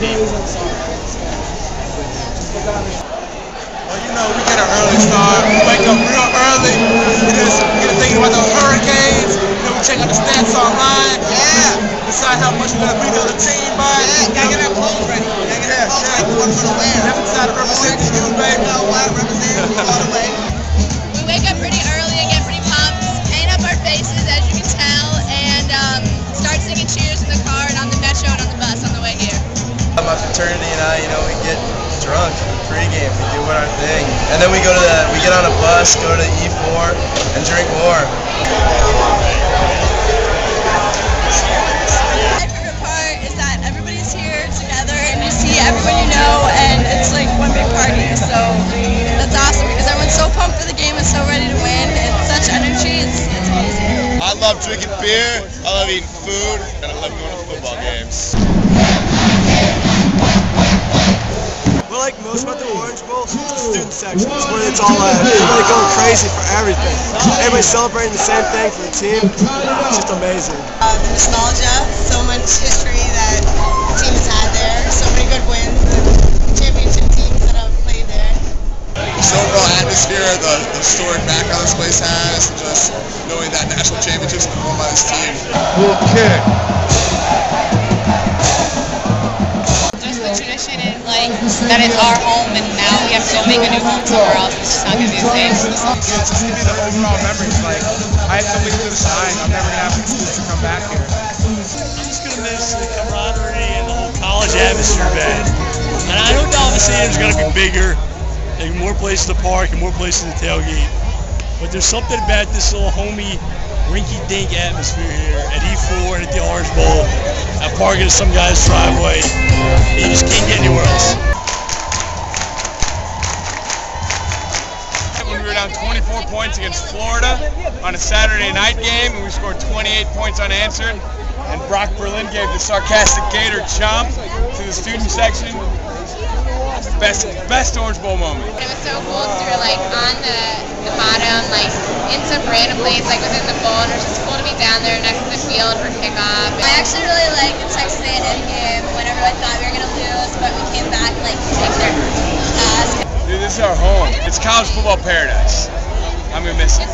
team. Well, you know, we get an early start. We wake up real early. We get, get thinking about those hurricanes. You know, we check out the stats online. Yeah. Decide how much we're going to rebuild the team by. Yeah, gotta get our clothes ready. Gotta get our clothes ready. What we're gonna wear. Never decide to represent the youth, baby. Fraternity and I, you know, we get drunk pregame, we do what our thing, and then we go to the, we get on a bus, go to E4, and drink more. My favorite part is that everybody's here together and you see everyone you know and it's like one big party. So that's awesome because everyone's so pumped for the game and so ready to win. It's such energy. It's, it's amazing. I love drinking beer, I love eating food, and I love going to football games. About the Orange Bowl is the student section. It's when it's all uh, everybody going crazy for everything. Everybody celebrating the same thing for the team. It's just amazing. Uh, the nostalgia, so much history that the team has had there, so many good wins, the championship teams that have played there. Just the overall atmosphere, the, the historic background this place has, and just knowing that national championships have been won by this team. Okay. Just that it's our home and now we have to go make a new home somewhere else. It's just not going to be the same. Yeah, just give me the overall memories. Like, I have something to the side. I'm never going to have an excuse to come back here. I'm just gonna miss the camaraderie and the whole college atmosphere, man. And I know Dolphin Stadium's gonna be bigger, and more places to park and more places to tailgate. But there's something about this little homey, rinky-dink atmosphere here at E4 and at the Orange Bowl, at parking in some guy's driveway. You just can't get anywhere down 24 points against Florida on a Saturday night game, and we scored 28 points unanswered, and Brock Berlin gave the sarcastic Gator chomp to the student section. Best, best Orange Bowl moment. It was so cool because we were like on the, the bottom, like in some random place, like within the bowl, and it was just cool to be down there next to the field for kickoff. I actually really liked the Texas A&M game whenever I thought we were gonna lose, but we came back like kicked their ass. Dude, this is our home. It's college football paradise. I'm gonna miss it.